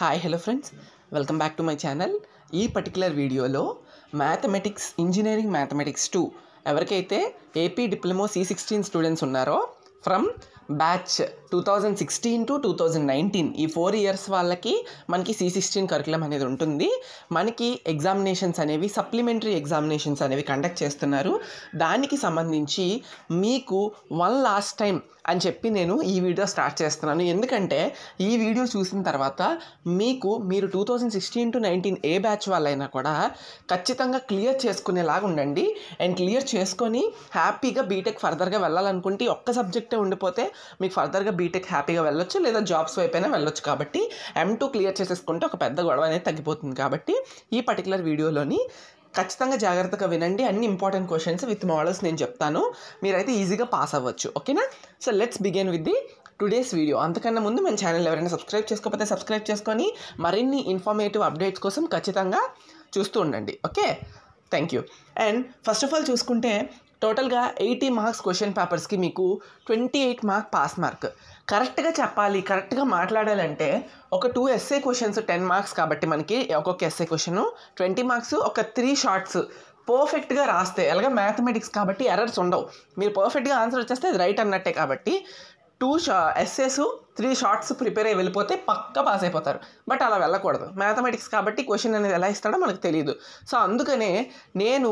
Hi hello friends welcome back to my channel ఈ particular వీడియోలో mathematics engineering mathematics two ఎవరికైతే AP diploma C sixteen students ఉన్నారో from batch two thousand sixteen to two thousand nineteen ఈ four years వాళ్ళకి మనకి C sixteen curriculum అనేది ఉంటుంది. మనకి ఎగ్జామినేషన్స్ అనేవి సప్లిమెంటరీ ఎగ్జామినేషన్స్ అనేవి కండక్ట్ చేస్తున్నారు. దానికి సంబంధించి మీకు వన్ లాస్ట్ టైం అని చెప్పి నేను ఈ వీడియో స్టార్ట్ చేస్తున్నాను. ఎందుకంటే ఈ వీడియో చూసిన తర్వాత మీకు మీరు two thousand sixteen to nineteen A batch వాళ్ళైనా కూడా ఖచ్చితంగా క్లియర్ చేసుకునేలాగా ఉండండి. అండ్ క్లియర్ చేసుకొని హ్యాపీగా బీటెక్ ఫర్దర్గా వెళ్ళాలనుకుంటే ఒక్క సబ్జెక్టే ఉండిపోతే మీకు ఫర్దర్గా బీటెక్ హ్యాపీగా వెళ్ళొచ్చు లేదా జాబ్స్ వైపు అయినా వెళ్ళొచ్చు. కాబట్టి ఎం టూ క్లియర్ చేసేసుకుంటే ఒక పెద్ద గొడవ అనేది తగ్గిపోతుంది. కాబట్టి ఈ పర్టికులర్ వీడియోలోని ఖచ్చితంగా జాగ్రత్తగా వినండి. అన్ని ఇంపార్టెంట్ క్వశ్చన్స్ విత్ మోడల్స్ నేను చెప్తాను. మీరైతే ఈజీగా పాస్ అవ్వచ్చు. ఓకేనా? So let's begin with the today's video అంతకన్నా ముందు మన ఛానల్ ఎవరైనా సబ్స్క్రైబ్ చేసుకోకపోతే సబ్స్క్రైబ్ చేసుకొని మరిన్ని ఇన్ఫర్మేటివ్ అప్డేట్స్ కోసం ఖచ్చితంగా చూస్తూ ఉండండి. Okay? Thank you and first of all చూసుకుంటే టోటల్గా ఎయిటీ మార్క్స్ క్వశ్చన్ పేపర్స్కి మీకు twenty eight mark pass mark. కరెక్ట్గా చెప్పాలి కరెక్ట్గా మాట్లాడాలంటే ఒక two SA questions ten marks కాబట్టి మనకి ఒక్కొక్క ఎస్ఏ క్వశ్చన్ ట్వంటీ మార్క్స్ ఒక త్రీ షార్ట్స్ పర్ఫెక్ట్గా రాస్తే అలాగే మ్యాథమెటిక్స్ కాబట్టి ఎర్రర్స్ ఉండవు. మీరు పర్ఫెక్ట్గా ఆన్సర్ వచ్చేస్తే అది రైట్ అన్నట్టే కాబట్టి టూ షా ఎస్ఎస్ త్రీ షార్ట్స్ ప్రిపేర్ అయ్యి వెళ్ళిపోతే పక్క పాస్ అయిపోతారు. బట్ అలా వెళ్ళకూడదు. మ్యాథమెటిక్స్ కాబట్టి క్వశ్చన్ అనేది ఎలా ఇస్తాడో మనకు తెలియదు సో అందుకనే నేను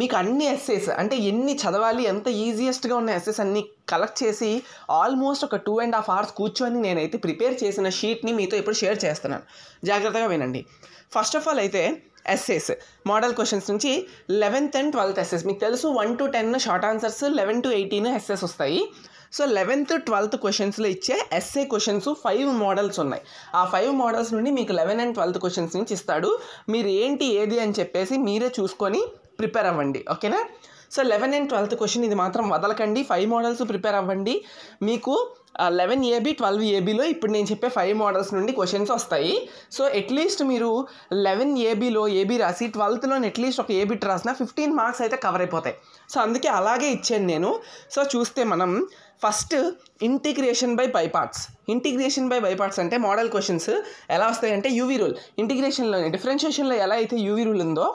మీకు అన్ని ఎస్సేస్ అంటే ఎన్ని చదవాలి ఎంత ఈజియెస్ట్గా ఉన్న ఎస్ఎస్ అన్ని కలెక్ట్ చేసి ఆల్మోస్ట్ ఒక టూ అండ్ హాఫ్ అవర్స్ కూర్చొని నేనైతే ప్రిపేర్ చేసిన షీట్ని మీతో ఇప్పుడు షేర్ చేస్తున్నాను. జాగ్రత్తగా వినండి. ఫస్ట్ ఆఫ్ ఆల్ అయితే ఎస్ఎస్ మోడల్ క్వశ్చన్స్ నుంచి లెవెన్త్ అండ్ ట్వెల్త్ ఎస్ఎస్ మీకు తెలుసు one to ten short answers eleven to eighteen SS వస్తాయి. సో లెవెన్త్ ట్వెల్త్ క్వశ్చన్స్లో ఇచ్చే ఎస్ఏ క్వశ్చన్స్ ఫైవ్ మోడల్స్ ఉన్నాయి. ఆ ఫైవ్ మోడల్స్ నుండి మీకు లెవెన్ అండ్ ట్వెల్త్ క్వశ్చన్స్ నుంచి ఇస్తాడు. మీరు ఏంటి ఏది అని చెప్పేసి మీరే చూసుకొని ప్రిపేర్ అవ్వండి. ఓకేనా? So eleven and twelfth question ఇది మాత్రం వదలకండి. ఫైవ్ మోడల్స్ ప్రిపేర్ అవ్వండి. మీకు లెవెన్ ఏబీ ట్వెల్వ్ ఏబీలో ఇప్పుడు నేను చెప్పే ఫైవ్ మోడల్స్ నుండి క్వశ్చన్స్ వస్తాయి. సో అట్లీస్ట్ మీరు లెవెన్ ఏబీలో ఏబీ రాసి ట్వెల్త్లో అట్లీస్ట్ ఒక ఏబిట్ రాసిన ఫిఫ్టీన్ మార్క్స్ అయితే కవర్ అయిపోతాయి. సో అందుకే అలాగే ఇచ్చాను నేను. సో చూస్తే మనం first integration by by parts. Integration by by parts అంటే మోడల్ క్వశ్చన్స్ ఎలా వస్తాయంటే యూవీ రూల్. ఇంటిగ్రేషన్లోనే డిఫరెన్షియేషన్లో ఎలా అయితే యూవీ రూల్ ఉందో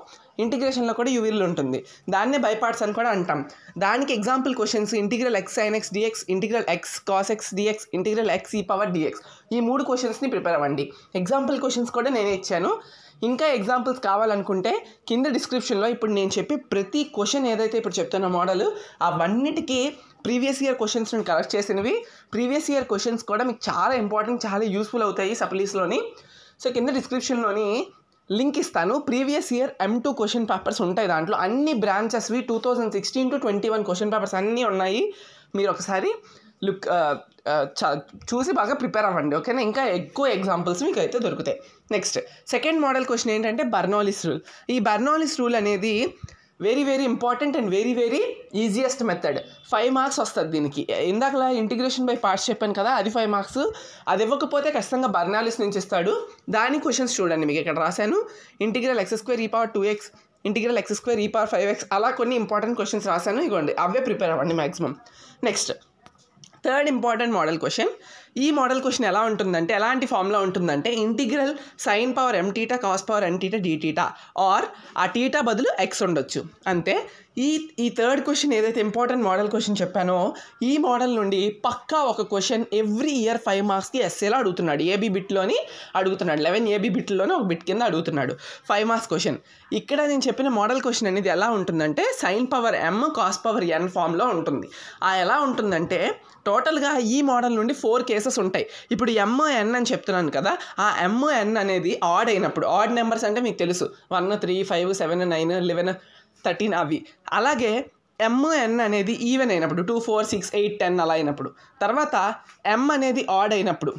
ఇంటిగ్రేషన్లో కూడా యూవీ రూల్ ఉంటుంది. దాన్నే బైపార్ట్స్ అని కూడా అంటాం. దానికి example questions integral X sine X DX integral X cos X DX integral X e power DX. ఈ మూడు క్వశ్చన్స్ని ప్రిపేర్ అవ్వండి. ఎగ్జాంపుల్ క్వశ్చన్స్ కూడా నేనే ఇచ్చాను. ఇంకా ఎగ్జాంపుల్స్ కావాలనుకుంటే కింద డిస్క్రిప్షన్లో ఇప్పుడు నేను చెప్పి ప్రతి క్వశ్చన్ ఏదైతే ఇప్పుడు చెప్తున్న మోడల్ అవన్నిటికీ ప్రీవియస్ ఇయర్ క్వశ్చన్స్ నేను కలెక్ట్ చేసినవి. ప్రీవియస్ ఇయర్ క్వశ్చన్స్ కూడా మీకు చాలా ఇంపార్టెంట్ చాలా యూస్ఫుల్ అవుతాయి సప్లీస్లోని. సో కింద డిస్క్రిప్షన్లోని లింక్ ఇస్తాను. Previous year M two question papers ఉంటాయి దాంట్లో. అన్ని బ్రాంచెస్వి two thousand sixteen to twenty one question papers అన్నీ ఉన్నాయి. మీరు ఒకసారి లుక్ చూసి బాగా ప్రిపేర్ అవ్వండి ఓకేనా? ఇంకా ఎక్కువ ఎగ్జాంపుల్స్ మీకు అయితే దొరుకుతాయి. నెక్స్ట్ సెకండ్ మోడల్ క్వశ్చన్ ఏంటంటే బర్నాలిస్ రూల్. ఈ బర్నాలిస్ రూల్ అనేది very very important and very very easiest method five marks వస్తుంది దీనికి. ఇందాకలా ఇంటిగ్రేషన్ బై పార్ట్స్ చెప్పాను కదా అది ఫైవ్ మార్క్స్ అది ఇవ్వకపోతే ఖచ్చితంగా బర్నాలిస్ నుంచి ఇస్తాడు. దాని క్వశ్చన్స్ చూడండి మీకు ఇక్కడ రాశాను. Integral X square e power two X integral X square e power five X అలా కొన్ని ఇంపార్టెంట్ క్వశ్చన్స్ రాశాను. ఇగోండి అవే ప్రిపేర్ అవ్వండి maximum next third important model question ఈ మోడల్ క్వశ్చన్ ఎలా ఉంటుందంటే ఎలాంటి ఫామ్లో ఉంటుందంటే integral sine power M theta cos power N theta d theta or ఆ టీటా బదులు ఎక్స్ ఉండొచ్చు. అంతే. ఈ ఈ థర్డ్ క్వశ్చన్ ఏదైతే ఇంపార్టెంట్ మోడల్ క్వశ్చన్ చెప్పానో ఈ మోడల్ నుండి పక్కా ఒక క్వశ్చన్ ఎవ్రీ ఇయర్ ఫైవ్ మార్క్స్కి ఎస్ఏలో అడుగుతున్నాడు. ఏబీ బిట్లోని అడుగుతున్నాడు. లెవెన్ ఏబీ బిట్లోనే ఒక బిట్ కింద అడుగుతున్నాడు. ఫైవ్ మార్క్స్ క్వశ్చన్ ఇక్కడ నేను చెప్పిన మోడల్ క్వశ్చన్ అనేది ఎలా ఉంటుందంటే sine power M cos power N ఫామ్లో ఉంటుంది. ఆ ఎలా ఉంటుందంటే టోటల్గా ఈ మోడల్ నుండి ఫోర్ కేసెస్ ఉంటాయి. ఇప్పుడు ఎమ్ ఎన్ అని చెప్తున్నాను కదా ఆ ఎమ్ ఎన్ అనేది ఆడ్ అయినప్పుడు ఆడ్ నెంబర్స్ అంటే మీకు తెలుసు. One three five seven nine eleven thirteen అవి. అలాగే ఎమ్ ఎన్ అనేది ఈవెన్ అయినప్పుడు two four six eight ten అలా అయినప్పుడు. తర్వాత ఎమ్ అనేది ఆడ్ అయినప్పుడు.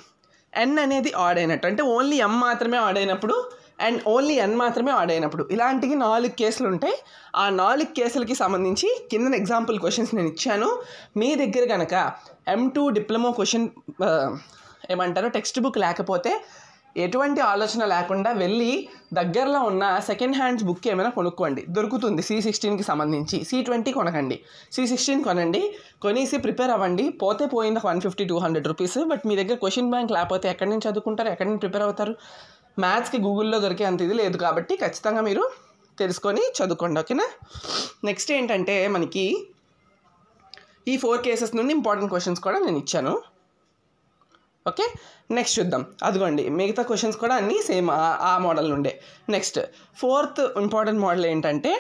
ఎన్ అనేది ఆడ్ అయినట్టు. అంటే ఓన్లీ ఎమ్ మాత్రమే ఆడ్ అయినప్పుడు అండ్ ఓన్లీ ఎన్ మాత్రమే ఆడ్ అయినప్పుడు. ఇలాంటివి నాలుగు కేసులు ఉంటాయి ఆ నాలుగు కేసులకి సంబంధించి కింద ఎగ్జాంపుల్ క్వశ్చన్స్ నేను ఇచ్చాను. మీ దగ్గర కనుక ఎం టూ డిప్లొమా క్వశ్చన్ ఏమంటారు టెక్స్ట్ బుక్ లేకపోతే ఎటువంటి ఆలోచన లేకుండా వెళ్ళి దగ్గరలో ఉన్న సెకండ్ హ్యాండ్స్ బుక్ ఏమైనా కొనుక్కోండి. దొరుకుతుంది సి సిక్స్టీన్కి సంబంధించి. సి ట్వంటీ కొనకండి. సి సిక్స్టీన్ కొనండి. కొనేసి ప్రిపేర్ అవ్వండి. పోతే పోయింది one fifty two hundred rupees but మీ దగ్గర క్వశ్చన్ బ్యాంక్ లేకపోతే ఎక్కడి నుంచి చదువుకుంటారు? ఎక్కడి నుంచి ప్రిపేర్ అవుతారు? మ్యాథ్స్కి గూగుల్లో దొరికే అంత ఇది లేదు కాబట్టి ఖచ్చితంగా మీరు తెలుసుకొని చదువుకోండి. ఓకేనా నెక్స్ట్ ఏంటంటే మనకి ఈ ఫోర్ కేసెస్ నుండి ఇంపార్టెంట్ క్వశ్చన్స్ కూడా నేను ఇచ్చాను. ఓకే? నెక్స్ట్ చూద్దాం. అదిగోండి మిగతా క్వశ్చన్స్ కూడా అన్నీ సేమ్ ఆ మోడల్ నుండే. నెక్స్ట్ ఫోర్త్ ఇంపార్టెంట్ మోడల్ ఏంటంటే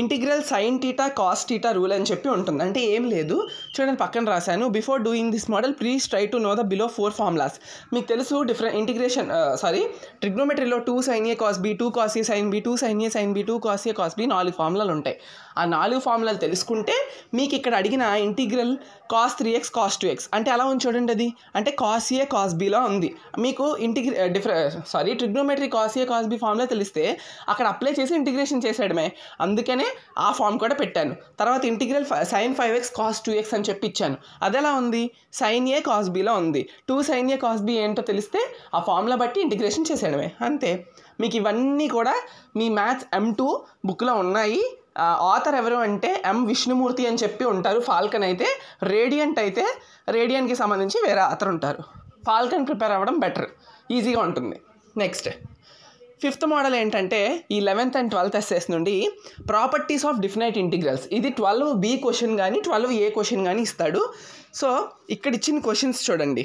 integral sine theta cos theta rule అని చెప్పి ఉంటుంది. అంటే ఏం లేదు. చూడండి పక్కన రాశాను. Before doing this model please try to know the below four formulas మీకు తెలుసు different integration sorry ట్రిగ్నోమెట్రీలో two sine A cos B two cos A sine B two sine A sine B two cos A cos B నాలుగు ఫార్ములాలు ఉంటాయి. ఆ నాలుగు ఫార్ములాలు తెలుసుకుంటే మీకు ఇక్కడ అడిగిన integral cos three X cos two X అంటే ఎలా ఉంది చూడండి అది? అంటే కాస్ ఏ కాస్ బీలో ఉంది. మీకు integration different sorry trigonometry cos A cos B ఫామ్లో తెలిస్తే అక్కడ అప్లై చేసి ఇంటిగ్రేషన్ చేసేయడమే. అందుకనే ఆ ఫామ్ కూడా పెట్టాను. తర్వాత integral sine five X cos two X అని చెప్పి ఇచ్చాను. అది ఎలా ఉంది? సైన్ ఏ కాస్ బీలో ఉంది. Two sine A cos B ఏంటో తెలిస్తే ఆ ఫామ్లో బట్టి ఇంటిగ్రేషన్ చేసేయడమే. అంతే. మీకు ఇవన్నీ కూడా మీ మ్యాథ్స్ ఎం టూ బుక్లో ఉన్నాయి. ఆథర్ ఎవరు అంటే ఎం విష్ణుమూర్తి అని చెప్పి ఉంటారు. ఫాల్కన్ అయితే రేడియంట్ అయితే రేడియన్కి సంబంధించి వేరే ఆథర్ ఉంటారు. ఫాల్కన్ ప్రిపేర్ అవ్వడం బెటర్. ఈజీగా ఉంటుంది. నెక్స్ట్. ఫిఫ్త్ మోడల్ ఏంటంటే ఈ లెవెన్త్ అండ్ ట్వెల్త్ ఎస్ఎస్ నుండి ప్రాపర్టీస్ ఆఫ్ డిఫినైట్ ఇంటిగ్రల్స్. ఇది ట్వెల్వ్ బి క్వశ్చన్ కానీ ట్వెల్వ్ ఏ క్వశ్చన్ కానీ ఇస్తాడు. సో ఇక్కడ ఇచ్చిన క్వశ్చన్స్ చూడండి.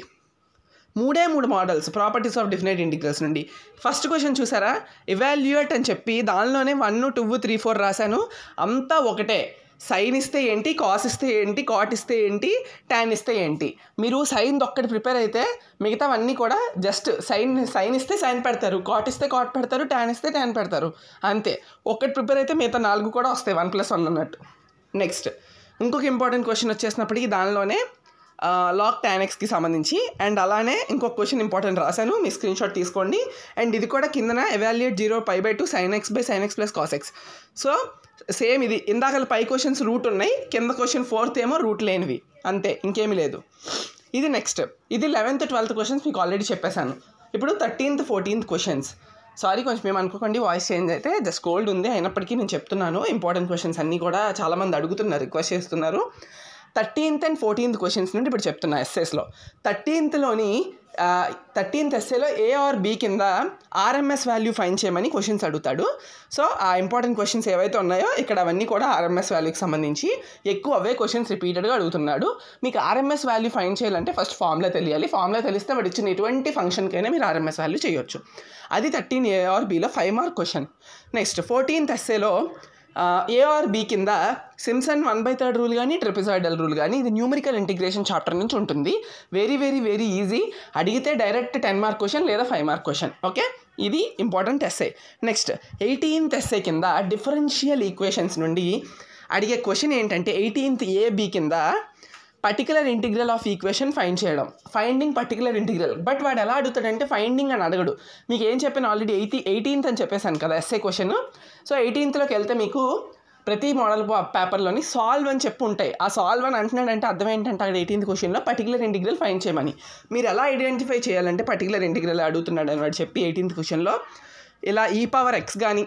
మూడే మూడు models properties of definite integrals నుండి. ఫస్ట్ క్వశ్చన్ చూసారా? ఇవాల్యుయేట్ అని చెప్పి దానిలోనే వన్ టూ త్రీ ఫోర్ రాశాను. అంతా ఒకటే. సైన్ ఇస్తే ఏంటి? కాస్ ఇస్తే ఏంటి? కాట్ ఇస్తే ఏంటి? ట్యాన్ ఇస్తే ఏంటి? మీరు సైన్ ఒక్కటి ప్రిపేర్ అయితే మిగతావన్నీ కూడా జస్ట్ సైన్ సైన్ ఇస్తే సైన్ పెడతారు. కాట్ ఇస్తే కాట్ పెడతారు. ట్యాన్ ఇస్తే ట్యాన్ పెడతారు. అంతే. ఒక్కటి ప్రిపేర్ అయితే మిగతా నాలుగు కూడా వస్తాయి. వన్ ప్లస్ వన్ అన్నట్టు. నెక్స్ట్ ఇంకొక ఇంపార్టెంట్ క్వశ్చన్ వచ్చేసినప్పటికీ దానిలోనే లాక్ టానెక్స్కి సంబంధించి. అండ్ అలానే ఇంకొక క్వశ్చన్ ఇంపార్టెంట్ రాశాను. మీ స్క్రీన్ షాట్ తీసుకోండి. అండ్ ఇది కూడా కిందన evaluate zero pi by two sine X by sine X plus cos X so same ఇది. ఇందాక పై క్వశ్చన్స్ రూట్ ఉన్నాయి. కింద క్వశ్చన్ ఫోర్త్ ఏమో రూట్ లేనివి. అంతే. ఇంకేమీ లేదు. ఇది నెక్స్ట్ ఇది లెవెన్త్ ట్వెల్త్ క్వశ్చన్స్ మీకు ఆల్రెడీ చెప్పేశాను. ఇప్పుడు థర్టీన్త్ ఫోర్టీన్త్ క్వశ్చన్స్ సారీ కొంచెం మేము అనుకోకండి. వాయిస్ చేంజ్ అయితే జస్ట్ కోల్డ్ ఉంది. అయినప్పటికీ నేను చెప్తున్నాను. ఇంపార్టెంట్ క్వశ్చన్స్ అన్నీ కూడా చాలామంది అడుగుతున్నారు రిక్వెస్ట్ చేస్తున్నారు. థర్టీన్త్ అండ్ ఫోర్టీన్త్ క్వశ్చన్స్ నుండి ఇప్పుడు చెప్తున్నా ఎస్ఎస్లో థర్టీన్త్లోని థర్టీన్త్ ఎస్ఏలో ఏ ఆర్ బి కింద ఆర్ఎంఎస్ వాల్యూ ఫైన్ చేయమని క్వశ్చన్స్ అడుగుతాడు. సో ఆ ఇంపార్టెంట్ క్వశ్చన్స్ ఏవైతే ఉన్నాయో ఇక్కడ అవన్నీ కూడా ఆర్ఎంఎస్ వాల్యూకి సంబంధించి ఎక్కువ అవే క్వశ్చన్స్ రిపీటెడ్గా అడుగుతున్నాడు. మీకు ఆర్ఎంఎస్ వాల్యూ ఫైన్ చేయాలంటే ఫస్ట్ ఫార్ములా తెలియాలి. ఫార్ములా తెలిస్తే వాడు ఇచ్చిన ఎటువంటి ఫంక్షన్కైనా మీరు ఆర్ఎంఎస్ వాల్యూ చేయొచ్చు. అది thirteen A or below five mark question. Next fourteenth ఎస్ఏలో A or B కింద Simpson one by third rule కానీ ట్రిపిజాయిడల్ రూల్ కానీ ఇది న్యూమరికల్ ఇంటిగ్రేషన్ చాప్టర్ నుంచి ఉంటుంది. వెరీ వెరీ వెరీ ఈజీ అడిగితే డైరెక్ట్ టెన్ మార్క్ క్వశ్చన్ లేదా ఫైవ్ మార్క్ క్వశ్చన్ ఓకే ఇది important SA next eighteenth SA కింద డిఫరెన్షియల్ ఈక్వేషన్స్ నుండి అడిగే క్వశ్చన్ ఏంటంటే ఎయిటీన్త్ ఏబి కింద particular integral of equation find చేయడం. ఫైండింగ్ పర్టికులర్ ఇంటిగ్రల్ బట్ వాడు ఎలా అడుగుతాడంటే ఫైండింగ్ అని అడగడు. మీకు ఏం చెప్పాను ఆల్రెడీ ఎయిటీ ఎయిటీన్త్ అని చెప్పేశాను కదా ఎస్ఏ క్వశ్చన్ సో ఎయిటీన్త్లోకి వెళ్తే మీకు ప్రతి మోడల్ పేపర్లోని సాల్వ్ అని చెప్పు ఉంటాయి. ఆ సాల్వ్ అని అంటున్నాడంటే అర్థం ఏంటంటే అక్కడ ఎయిటీన్త్ క్వశ్చన్లో పర్టికులర్ ఇంటిగ్రల్ ఫైండ్ చేయమని. మీరు ఎలా ఐడెంటిఫై చేయాలంటే పర్టికులర్ ఇంటిగ్రల్ అడుగుతున్నాడు అని వాడు చెప్పి ఎయిటీన్త్ క్వశ్చన్లో ఇలా ఈ పవర్ ఎక్స్ కానీ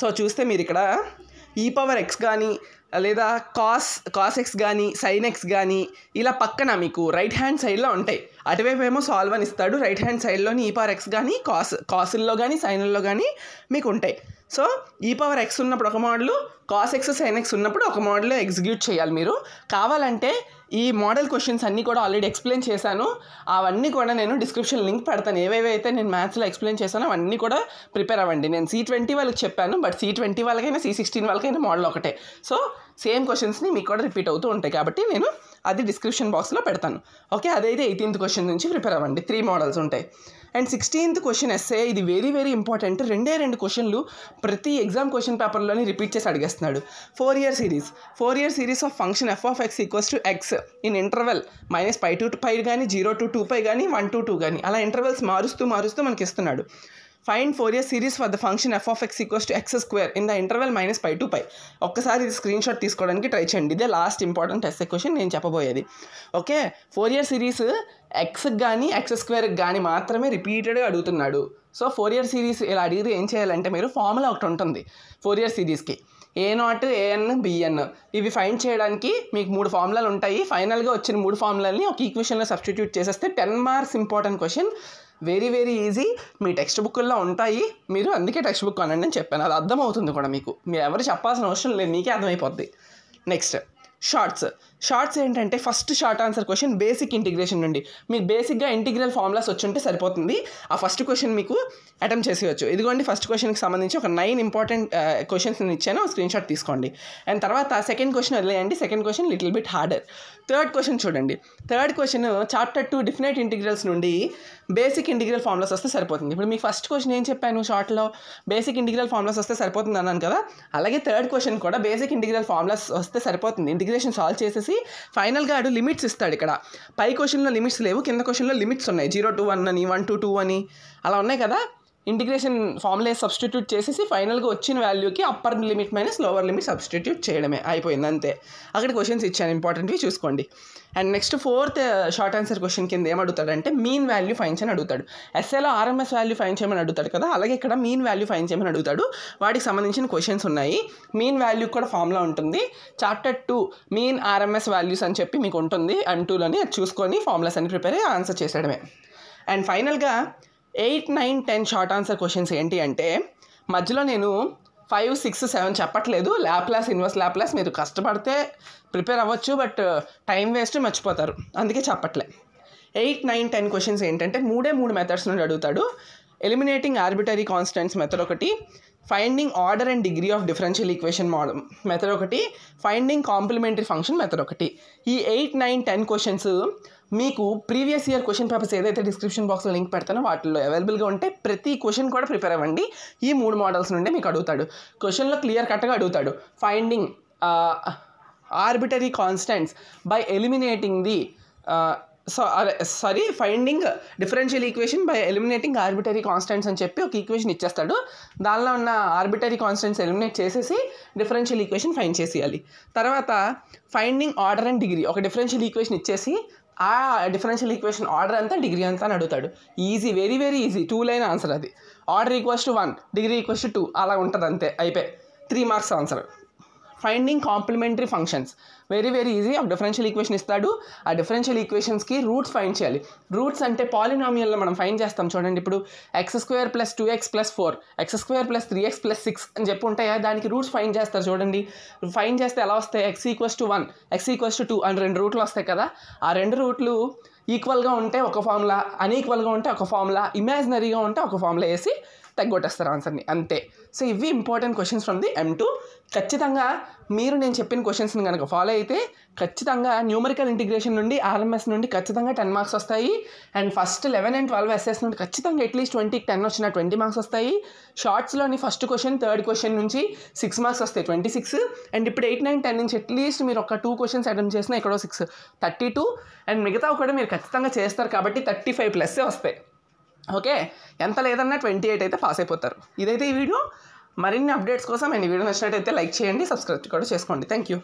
సో చూస్తే మీరు ఇక్కడ ఈ పవర్ ఎక్స్ కానీ లేదా కాస్ కాస్ ఎక్స్ కానీ సైన్ ఎక్స్ కానీ ఇలా పక్కన మీకు రైట్ హ్యాండ్ సైడ్లో ఉంటాయి. అటువైపు ఏమో సాల్వ్ అని ఇస్తాడు రైట్ హ్యాండ్ సైడ్లోని ఈ పవర్ ఎక్స్ కానీ కాస్ కాసుల్లో కానీ సైన్ల్లో కానీ మీకు ఉంటాయి. సో ఈ పవర్ ఎక్స్ ఉన్నప్పుడు ఒక model cos X sine X ఉన్నప్పుడు ఒక మోడల్ ఎగ్జిక్యూట్ చేయాలి మీరు. కావాలంటే ఈ మోడల్ క్వశ్చన్స్ అన్నీ కూడా ఆల్రెడీ ఎక్స్ప్లెయిన్ చేశాను. అవన్నీ కూడా నేను డిస్క్రిప్షన్ లింక్ పెడతాను. ఏవేవైతే నేను మ్యాథ్స్లో ఎక్స్ప్లెయిన్ చేశానో అవన్నీ కూడా ప్రిపేర్ అవ్వండి. నేను సీ ట్వంటీ వాళ్ళకి చెప్పాను బట్ సీ ట్వంటీ వాళ్ళకైనా సీ సిక్స్టీన్ వాళ్ళకైనా మోడల్ ఒకటే. సో సేమ్ క్వశ్చన్స్ని మీకు కూడా రిపీట్ అవుతూ ఉంటాయి. కాబట్టి నేను అది డిస్క్రిప్షన్ బాక్స్లో పెడతాను. ఓకే అదైతే ఎయిటీన్త్ క్వశ్చన్ నుంచి ప్రిపేర్ అవ్వండి. త్రీ మోడల్స్ ఉంటాయి. అండ్ సిక్స్టీన్త్ క్వశ్చన్ ఎస్ఏ ఇది వెరీ వెరీ ఇంపార్టెంట్ రెండే రెండు క్వశ్చన్లు ప్రతి ఎగ్జామ్ క్వశ్చన్ పేపర్లోనే రిపీట్ చేసి అడిగేస్తున్నాడు. Fourier series Fourier series of function F of X equals to X in interval minus pi to pi కానీ జీరో టు టూ పై కానీ one to two కానీ అలా ఇంటర్వెల్స్ మారుస్తూ మారుస్తూ మనకి ఇస్తున్నాడు find Fourier series for the function f of x equals to x square in the interval minus pi to pi ఒక్కసారి ఇది స్క్రీన్ షాట్ తీసుకోవడానికి ట్రై చేయండి. ఇదే లాస్ట్ ఇంపార్టెంట్ ఎస్ఏ క్వశ్చన్ నేను చెప్పబోయేది. ఓకే ఫోర్ ఇయర్ సిరీస్ ఎక్స్కి కానీ X స్క్వేర్కి కానీ మాత్రమే రిపీటెడ్గా అడుగుతున్నాడు. సో ఫోర్ ఇయర్ సిరీస్ ఇలా అడిగితే ఏం చేయాలంటే మీరు ఫార్ములా ఒకటి ఉంటుంది. Fourier సిరీస్కి a naught a n b n ఇవి ఫైండ్ చేయడానికి మీకు మూడు ఫార్ములాలు ఉంటాయి. ఫైనల్గా వచ్చిన మూడు ఫార్ములాని ఒక ఈక్వేషన్లో సబ్స్టిట్యూట్ చేసేస్తే ten marks important question very very easy. మీ టెక్స్ట్ బుక్లో ఉంటాయి. మీరు అందుకే టెక్స్ట్ బుక్ అనండి అని చెప్పాను. అది అర్థమవుతుంది కూడా మీకు. మీరు ఎవరు చెప్పాల్సిన అవసరం లేదు. మీకే అర్థమైపోద్ది. Next shorts. షార్ట్స్ ఏంటంటే first short answer question basic integration నుండి మీకు బేసిక్గా ఇంటిగ్రల్ ఫార్ములాస్ వచ్చుంటే సరిపోతుంది. ఆ ఫస్ట్ క్వశ్చన్ మీకు అటెంప్ట్ చేసేయచ్చు. ఇదిగోండి ఫస్ట్ క్వశ్చన్కి సంబంధించి ఒక నైన్ ఇంపార్టెంట్ క్వశ్చన్స్ నేను ఇచ్చాను. స్క్రీన్ షాట్ తీసుకోండి. అండ్ తర్వాత సెకండ్ క్వశ్చన్ వదిలేయండి. Second question little bit harder. Third question చూడండి. Third question chapter two definite integrals నుండి బేసిక్ ఇంటిగ్రల్ ఫార్ములాస్ వస్తే సరిపోతుంది. ఇప్పుడు మీకు ఫస్ట్ క్వశ్చన్ ఏం చెప్పాను షార్ట్లో? బేసిక్ ఇంటిగ్రల్ ఫార్ములాస్ వస్తే సరిపోతుంది అన్నాను కదా. అలాగే థర్డ్ క్వశ్చన్ కూడా బేసిక్ ఇంటిగ్రల్ ఫార్ములాస్ వస్తే సరిపోతుంది. ఇంటిగ్రేషన్ సాల్వ్ చేసేసి ఫైనల్గా ఆడు లిమిట్స్ ఇస్తాడు ఇక్కడ. పై క్వశ్చన్లో లిమిట్స్ లేవు కింద క్వశ్చన్లో లిమిట్స్ ఉన్నాయి. జీరో టూ వన్ అని వన్ టూ టూ అని అలా ఉన్నాయి కదా? ఇంటిగ్రేషన్ ఫార్ములా సబ్స్టిట్యూట్ చేసేసి ఫైనల్గా వచ్చిన వాల్యూకి upper limit minus lower limit substitute చేయడమే. అయిపోయింది అంతే. అక్కడ క్వశ్చన్స్ ఇచ్చాను. ఇంపార్టెంట్వి చూసుకోండి. And next fourth short answer question కింద ఏం అడుగుతాడంటే మీన్ వాల్యూ ఫైన్ చేయని అడుగుతాడు. ఎస్ఏలో ఆర్ఎంఎస్ వాల్యూ ఫైన్ చేయమని అడుగుతాడు కదా? అలాగే ఇక్కడ మీన్ వాల్యూ ఫైన్ చేయమని అడుగుతాడు. వాటికి సంబంధించిన క్వశ్చన్స్ ఉన్నాయి. మీన్ వాల్యూ కూడా ఫామ్లో ఉంటుంది. Chapter two mean RMS values అని చెప్పి మీకు ఉంటుంది. అండ్ టూలోని అది చూసుకొని ఫార్ములాస్ అని ప్రిపేర్ అయ్యి ఆన్సర్ చేసేయడమే. అండ్ ఫైనల్గా eight nine ten short answer questions ఏంటి అంటే మధ్యలో నేను ఫైవ్ సిక్స్ సెవెన్ చెప్పట్లేదు. ల్యాప్లాస్ ఇన్వర్స్ ల్యాప్లాస్ మీరు కష్టపడితే ప్రిపేర్ అవ్వచ్చు బట్ టైం వేస్ట్ మర్చిపోతారు. అందుకే చెప్పట్లే. ఎయిట్ నైన్ టెన్ క్వశ్చన్స్ ఏంటంటే మూడే మూడు మెథడ్స్ నుండి అడుగుతాడు. ఎలిమినేటింగ్ ఆర్బిటరీ కాన్స్టెంట్స్ మెథడ్ ఒకటి finding order and degree of differential equation model method ఒకటి ఫైండింగ్ కాంప్లిమెంటరీ ఫంక్షన్ మెథడ్ ఒకటి. ఈ ఎయిట్ నైన్ టెన్ క్వశ్చన్స్ మీకు ప్రీవియస్ ఇయర్ క్వశ్చన్ పేపర్స్ ఏదైతే డిస్క్రిప్షన్ బాక్స్లో లింక్ పెడతానో వాటిలో అవైలబుల్గా ఉంటే ప్రతి క్వశ్చన్ కూడా ప్రిపేర్ అవ్వండి. ఈ మూడు మోడల్స్ నుండే మీకు అడుగుతాడు. క్వశ్చన్లో క్లియర్ కట్గా అడుగుతాడు. Finding arbitrary constants by eliminating the sorry finding differential equation by eliminating arbitrary constants అని చెప్పి ఒక ఈక్వేషన్ ఇచ్చేస్తాడు. దానిలో ఉన్న ఆర్బిటరీ కాన్స్టెంట్స్ ఎలిమినేట్ చేసేసి డిఫరెన్షియల్ ఈక్వేషన్ ఫైండ్ చేసేయాలి. తర్వాత ఫైండింగ్ ఆర్డర్ అండ్ డిగ్రీ ఒక డిఫరెన్షియల్ ఈక్వేషన్ ఇచ్చేసి ఆ డిఫరెన్షియల్ ఈక్వేషన్ ఆర్డర్ అంతా డిగ్రీ అంతా అని అడుగుతాడు. Easy very very easy two line answer అది. Order equals to one degree equals to two అలా ఉంటుంది అంతే అయిపోయి. Three marks answer finding complementary functions very very easy ఒక డిఫరెన్షియల్ ఈక్వేషన్ ఇస్తాడు. ఆ డిఫరెన్షియల్ ఈక్వేషన్స్కి రూట్స్ ఫైండ్ చేయాలి. రూట్స్ అంటే పాలినామియల్లో మనం ఫైండ్ చేస్తాం. చూడండి ఇప్పుడు x square plus two x plus four x square plus three x plus six అని చెప్పి ఉంటాయా? దానికి రూట్స్ ఫైండ్ చేస్తారు చూడండి. ఫైండ్ చేస్తే ఎలా వస్తాయి? X equals to one x equals to two అని రెండు రూట్లు వస్తాయి కదా? ఆ రెండు రూట్లు ఈక్వల్గా ఉంటే ఒక ఫార్ములా అన్ఈక్వల్గా ఉంటే ఒక ఫార్ములా ఇమాజినరీగా ఉంటే ఒక ఫార్ములా వేసి తగ్గొట్టేస్తారు ఆన్సర్ని అంతే. సో ఇవి important questions from the M two ఖచ్చితంగా మీరు నేను చెప్పిన క్వశ్చన్స్ని కనుక ఫాలో అయితే ఖచ్చితంగా న్యూమరికల్ ఇంటిగ్రేషన్ నుండి ఆర్ఎంఎస్ నుండి ఖచ్చితంగా టెన్ మార్క్స్ వస్తాయి. And first eleven and twelve SS నుండి ఖచ్చితంగా అట్లీస్ట్ ట్వంటీకి టెన్ వచ్చిన ట్వంటీ మార్క్స్ వస్తాయి. షార్ట్స్లోని ఫస్ట్ క్వశ్చన్ థర్డ్ క్వశ్చన్ నుంచి సిక్స్ మార్క్స్ వస్తాయి ట్వంటీ సిక్స్ అండ్ ఇప్పుడు ఎయిట్ నైన్ టెన్ నుంచి అట్లీస్ట్ మీరు ఒక టూ క్వశ్చన్స్ అటెంప్ట్ చేసినా ఇక్కడ సిక్స్ థర్టీ టూ అండ్ మిగతా కూడా మీరు ఖచ్చితంగా చేస్తారు కాబట్టి థర్టీ ఫైవ్ ప్లస్సే వస్తాయి. ఓకే? ఎంత లేదన్నా ట్వంటీ ఎయిట్ అయితే పాస్ అయిపోతారు. ఇదైతే ఈ వీడియో. మరిన్ని అప్డేట్స్ కోసం నేను ఈ వీడియో నచ్చినట్టయితే లైక్ చేయండి సబ్స్క్రైబ్ కూడా చేసుకోండి. Thank you